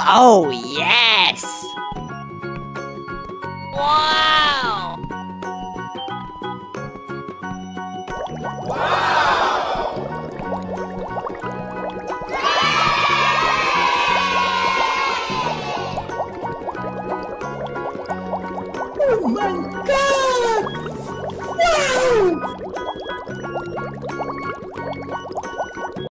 Oh, yes! Wow! Wow! Oh my god!